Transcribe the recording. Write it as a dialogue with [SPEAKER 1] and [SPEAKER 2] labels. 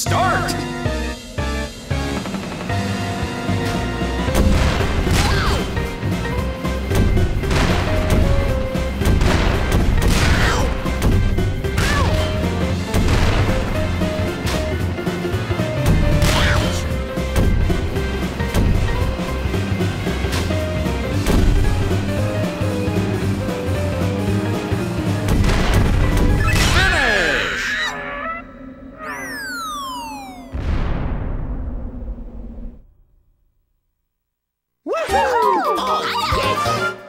[SPEAKER 1] start!
[SPEAKER 2] Oh, yes!